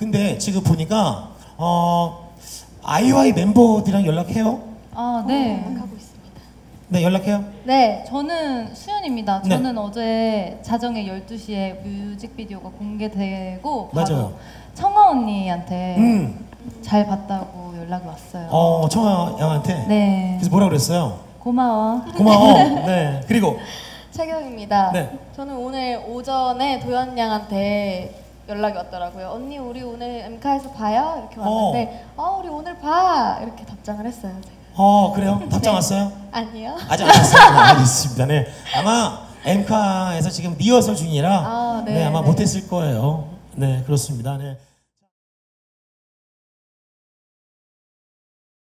근데 지금 보니까 어 아이와이 멤버들이랑 연락해요? 아, 네. 하고 있습니다. 네 연락해요? 네, 저는 수연입니다. 네. 저는 어제 자정에 12시에 뮤직비디오가 공개되고 바로 맞아요. 청아 언니한테 음. 잘 봤다고 연락이 왔어요. 어 청아 양한테. 네. 그래서 뭐라 그랬어요? 고마워. 고마워. 네. 그리고 최경입니다. 네. 저는 오늘 오전에 도현 양한테 연락이 왔더라고요. 언니 우리 오늘 엠카에서 봐요? 이렇게 왔는데 어, 우리 오늘 봐 이렇게 답장을 했어요. 제가. 어 그래요? 답장 네. 왔어요? 아니요. 아직 안 왔어요. 네, 알겠습니다. 네. 아마 엠카에서 지금 리허설 중이라 아, 네, 네, 아마 네. 못했을 거예요. 네 그렇습니다. 네.